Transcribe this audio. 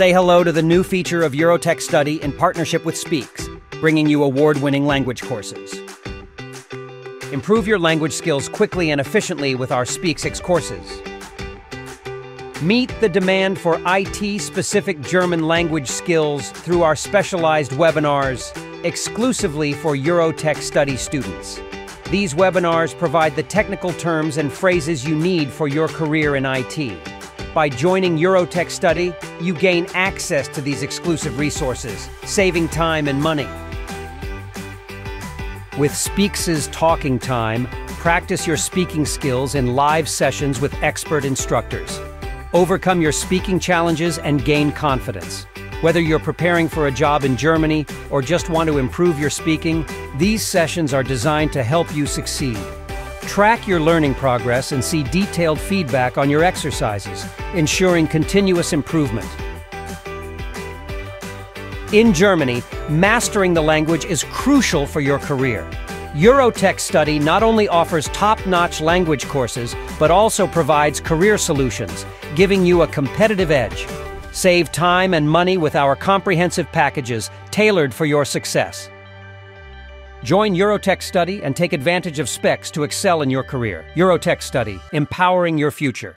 Say hello to the new feature of Eurotech Study in partnership with Speexx, bringing you award-winning language courses. Improve your language skills quickly and efficiently with our Speexx courses. Meet the demand for IT-specific German language skills through our specialized webinars exclusively for Eurotech Study students. These webinars provide the technical terms and phrases you need for your career in IT. By joining Eurotech Study, you gain access to these exclusive resources, saving time and money. With Speexx' Talking Time, practice your speaking skills in live sessions with expert instructors. Overcome your speaking challenges and gain confidence. Whether you're preparing for a job in Germany or just want to improve your speaking, these sessions are designed to help you succeed. Track your learning progress and see detailed feedback on your exercises, ensuring continuous improvement. In Germany, mastering the language is crucial for your career. Eurotech Study not only offers top-notch language courses, but also provides career solutions, giving you a competitive edge. Save time and money with our comprehensive packages tailored for your success. Join Eurotech Study and take advantage of Speexx to excel in your career. Eurotech Study, empowering your future.